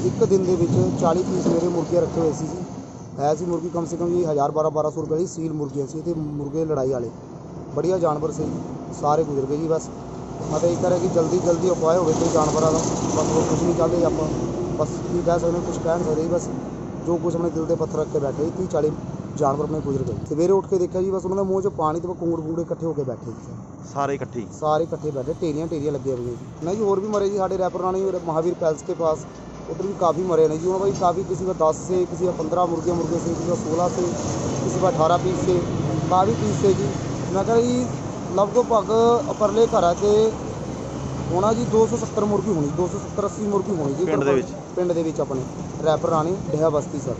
ਇੱਕ ਦਿਨ ਦੇ ਵਿੱਚ 40 30 ਮੇਰੇ ਮੁਰਗੇ ਰੱਖੇ ਹੋਏ ਸੀ ਜੀ ਹੈ ਸੀ ਮੁਰਗੀ ਕਮ ਸੇ ਕਮ ਜੀ 1000 1200 ਰੁਪਏ ਦੀ ਸੀਲ ਮੁਰਗੀਆਂ ਸੀ ਤੇ ਮੁਰਗੇ ਲੜਾਈ ਵਾਲੇ ਬੜੀਆ ਜਾਨਵਰ ਸੀ ਸਾਰੇ ਗੁਜ਼ਰ ਗਏ ਜੀ ਬਸ ਮਤਲਬ ਇਹ ਕਰੇ ਕਿ ਜਲਦੀ ਜਲਦੀ ਉਪਾਅ ਹੋਵੇ ਕੋਈ ਜਾਨਵਰਾਂ ਦਾ ਬਸ ਹੋਰ ਕੁਝ ਨਹੀਂ ਚਾਹਦੇ ਆਪਾਂ ਬਸ ਕੀ ਕਹਿ ਸਕਦੇ ਕੁਝ ਕਹਿ ਨਹੀਂ ਸਕਦੇ ਬਸ ਜੋ ਕੁਝ ਆਪਣੇ ਦਿਲ ਦੇ ਪੱਥਰ ਰੱਖ ਕੇ ਬੈਠੇ ਸੀ 40 ਜਾਨਵਰ ਆਪਣੇ ਗੁਜ਼ਰ ਗਏ ਸਵੇਰੇ ਉੱਠ ਕੇ ਦੇਖਿਆ ਜੀ ਬਸ ਉਹਨਾਂ ਦੇ ਮੂੰਹ 'ਚ ਪਾਣੀ ਤੇ ਕੁੰਗੜ ਕੁੰਗੜੇ ਇਕੱਠੇ ਹੋ ਕੇ ਬੈਠੇ ਸੀ ਸਾਰੇ ਇਕੱਠੇ ਸਾਰੇ ਇਕੱਠੇ ਬੈਠੇ ਢੇਰੀਆਂ ਢੇਰੀਆਂ ਲੱਗੀਆਂ ਹੋਈਆਂ ਜੀ ਨਾ ਜੀ ਹੋਰ ਵੀ ਮਰੇ ਜੀ ਸਾਡੇ ਰੈਪਰ ਰਾਣੀ ਮਹਾਵੀਰ ਪੈਲਸ ਦੇ ਪਾਸ उधर भी काफ़ी मरे नहीं जी उन्होंने भाई काफ़ी किसी का दस से किसी का पंद्रह मुर्गे मुर्गे से किसी का सोलह से किसी का अठारह पीस से काफ़ी पीस से जी मैं कह जी लगभग परले घर के ਹੋਣਾ ਜੀ 270 ਮੁਰਗੀ ਹੋਣੀ 270 80 ਮੁਰਗੀ ਹੋਣੀ ਜੀ ਪਿੰਡ ਦੇ ਵਿੱਚ? ਪਿੰਡ ਦੇ ਵਿੱਚ ਆਪਣੇ ਰੈਪਰ ਰਾਣੀ ਡਿਹਾ ਬਸਤੀ ਸਰ